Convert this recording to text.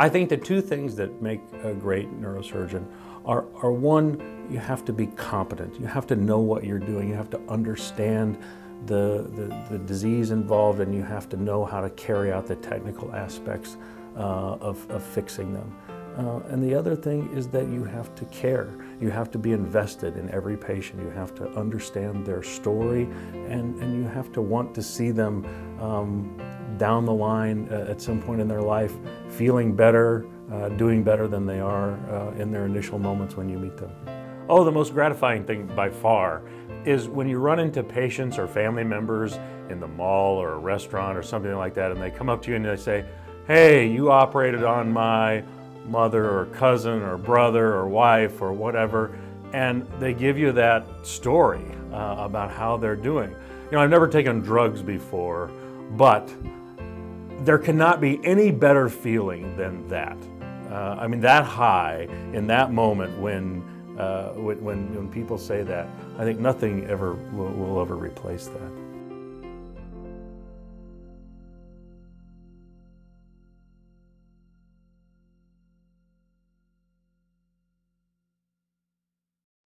I think the two things that make a great neurosurgeon are, are one, you have to be competent. You have to know what you're doing. You have to understand the, the, the disease involved and you have to know how to carry out the technical aspects uh, of, of fixing them. Uh, and the other thing is that you have to care. You have to be invested in every patient. You have to understand their story and, and you have to want to see them um, down the line uh, at some point in their life feeling better, uh, doing better than they are uh, in their initial moments when you meet them. Oh, the most gratifying thing by far is when you run into patients or family members in the mall or a restaurant or something like that and they come up to you and they say, hey, you operated on my mother or cousin or brother or wife or whatever, and they give you that story uh, about how they're doing. You know, I've never taken drugs before, but there cannot be any better feeling than that. Uh, I mean, that high in that moment when, uh, when, when, people say that, I think nothing ever will, will ever replace that.